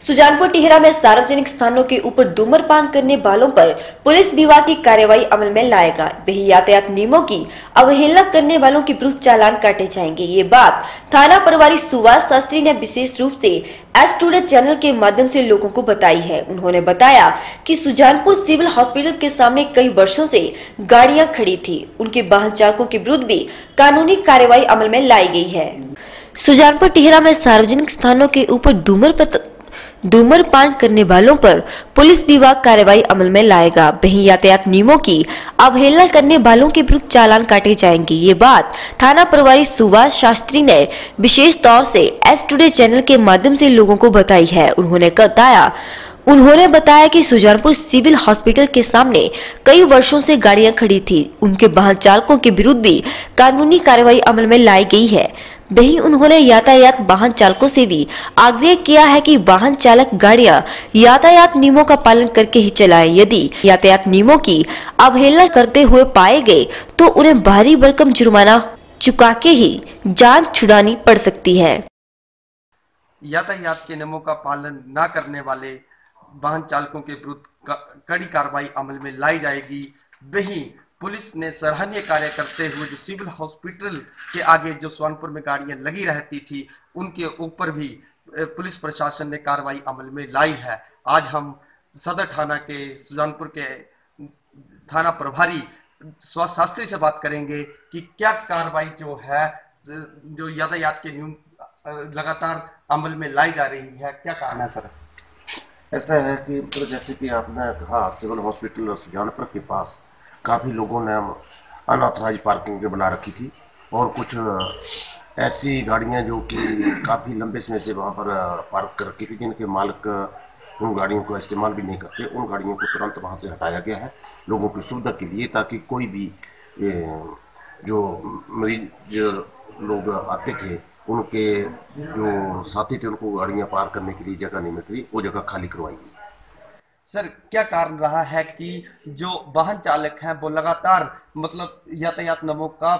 सुजानपुर टिहरा में सार्वजनिक स्थानों के ऊपर धूम्रपान करने वालों पर पुलिस विभाग की कार्रवाई अमल में लाएगा। वही यातायात नियमों की अवहेलना करने वालों के विरुद्ध चालान काटे जाएँगे। ये बात थाना प्रभारी सुभाष शास्त्री ने विशेष रूप से एस टूडे चैनल के माध्यम से लोगों को बताई है। उन्होंने बताया कि सुजानपुर सिविल हॉस्पिटल के सामने कई वर्षों से गाड़ियाँ खड़ी थी। उनके वाहन चालकों के विरुद्ध भी कानूनी कार्रवाई अमल में लाई गई है। सुजानपुर टिहरा में सार्वजनिक स्थानों के ऊपर धूम्रपान धूम्रपान करने वालों पर पुलिस विभाग कार्रवाई अमल में लाएगा। वहीं यातायात नियमों की अवहेलना करने वालों के विरुद्ध चालान काटे जाएँगे। ये बात थाना प्रभारी सुभाष शास्त्री ने विशेष तौर से एस टुडे चैनल के माध्यम से लोगों को बताई है। उन्होंने बताया उन्होंने बताया कि सुजानपुर सिविल हॉस्पिटल के सामने कई वर्षों से गाड़ियाँ खड़ी थी। उनके वाहन चालकों के विरुद्ध भी कानूनी कार्रवाई अमल में लाई गई है। वहीं उन्होंने यातायात वाहन चालकों से भी आग्रह किया है कि वाहन चालक गाड़ियाँ यातायात नियमों का पालन करके ही चलाएँ। यदि यातायात नियमों की अवहेलना करते हुए पाए गए तो उन्हें भारी भरकम जुर्माना चुका के ही जान छुड़ानी पड़ सकती है। यातायात के नियमों का पालन न करने वाले वाहन चालकों के विरुद्ध कड़ी कार्रवाई अमल में लाई जाएगी। वही पुलिस ने सराहनीय कार्य करते हुए जो सिविल हॉस्पिटल के आगे जो सोनपुर में गाड़ियाँ लगी रहती थी, उनके ऊपर भी पुलिस प्रशासन ने कार्रवाई अमल में लाई है। आज हम सदर थाना के, सुजानपुर के, थाना प्रभारी शास्त्री से बात करेंगे कि क्या कार्रवाई जो है, जो यातायात के नियम लगातार अमल में लाई जा रही है, क्या कारण है सर? ऐसा है कि मतलब जैसे कि आपने कहा, सिविल हॉस्पिटल सुजानपुर के पास काफ़ी लोगों ने अनऑथराइज पार्किंग बना रखी थी और कुछ ऐसी गाड़ियाँ जो कि काफ़ी लंबे समय से वहाँ पर पार्क कर रखी थी, जिनके मालिक उन गाड़ियों को इस्तेमाल भी नहीं करते। उन गाड़ियों को तुरंत वहाँ से हटाया गया है लोगों की सुविधा के लिए, ताकि कोई भी जो मरीज़ लोग आते थे, उनके जो साथी थे, उनको गाड़ियाँ पार करने के लिए जगह नहीं मिलती वो जगह खाली करवाई गई। सर, क्या कारण रहा है कि जो वाहन चालक हैं, वो लगातार मतलब यातायात नियमों का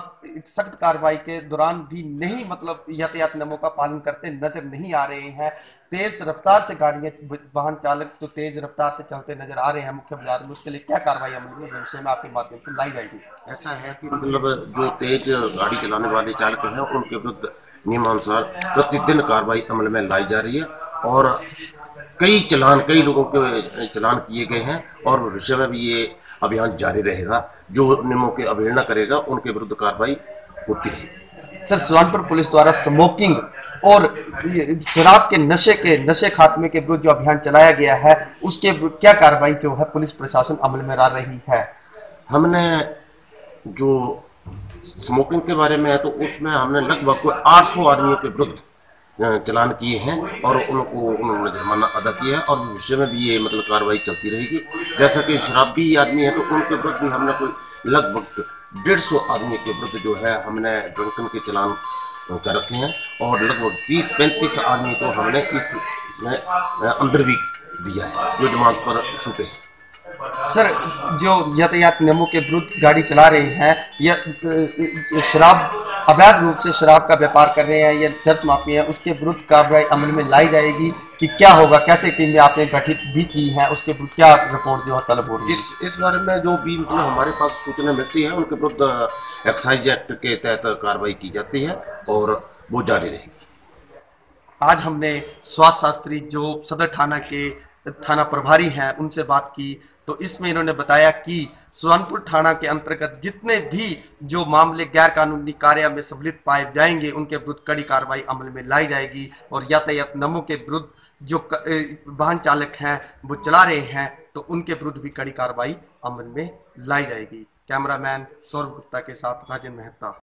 सख्त कार्रवाई के दौरान भी नहीं मतलब यातायात नियमों का पालन करते नज़र नहीं आ रहे हैं? तेज रफ्तार से गाड़ियाँ, वाहन चालक तो तेज रफ्तार से चलते नज़र आ रहे हैं मुख्य बाज़ार में। उसके लिए क्या कार्रवाई अमल में विषय में आपके माध्यम से लाई जाएगी। ऐसा है कि मतलब जो तेज गाड़ी चलाने वाले चालक हैं, उनके विरुद्ध नियमानुसार प्रतिदिन कार्रवाई अमल में लाई जा रही है और कई चलान कई लोगों के चलान किए गए हैं और भविष्य में भी ये अभियान जारी रहेगा। जो नियमों की अवहेलना करेगा उनके विरुद्ध कार्रवाई होती रहेगी। सर सुजानपुर पुलिस द्वारा स्मोकिंग और शराब के नशे के नशे खात्मे के विरुद्ध जो अभियान चलाया गया है उसके क्या कार्रवाई जो है पुलिस प्रशासन अमल में ला रही है? हमने जो स्मोकिंग के बारे में है तो उसमें हमने लगभग 800 आदमियों के विरुद्ध चलान किए हैं और उनको उन्होंने जुर्माना अदा किया है और भविष्य में भी ये मतलब कार्रवाई चलती रहेगी। जैसा कि शराबी आदमी है तो उनके विरुद्ध भी हमने कोई लगभग डेढ़ सौ आदमी के विरुद्ध जो है हमने ड्रंकन के चलान कर रखे हैं और लगभग तीस पैंतीस आदमी को हमने इस अंदर भी दिया है, जो जमानत पर छुपे हैं। सर, जो यातायात नियमों के विरुद्ध गाड़ी चला रहे हैं, या शराब अवैध रूप से शराब का व्यापार कर रहे हैं या जर्ज माफ़ी है उसके विरुद्ध कार्रवाई अमल में लाई जाएगी कि क्या होगा कैसे टीमें आपने गठित भी की है उसके विरुद्ध क्या रिपोर्ट जो है तलब हो रही है? इस, इस बारे में जो भी मतलब हमारे पास सूचना मिलती है उनके विरुद्ध एक्साइज एक्ट के तहत कार्रवाई की जाती है और वो जारी रहेगी। आज हमने स्वास्थ्य शास्त्री जो सदर थाना के थाना प्रभारी हैं उनसे बात की तो इसमें इन्होंने बताया कि सुरनपुर थाना के अंतर्गत जितने भी जो मामले गैर कानूनी कार्य में सम्मिलित पाए जाएँगे, उनके विरुद्ध कड़ी कार्रवाई अमल में लाई जाएगी और यातायात नियमों के विरुद्ध जो वाहन चालक हैं, वो चला रहे हैं तो उनके विरुद्ध भी कड़ी कार्रवाई अमल में लाई जाएगी। कैमरामैन सौरभ गुप्ता के साथ राजन मेहता।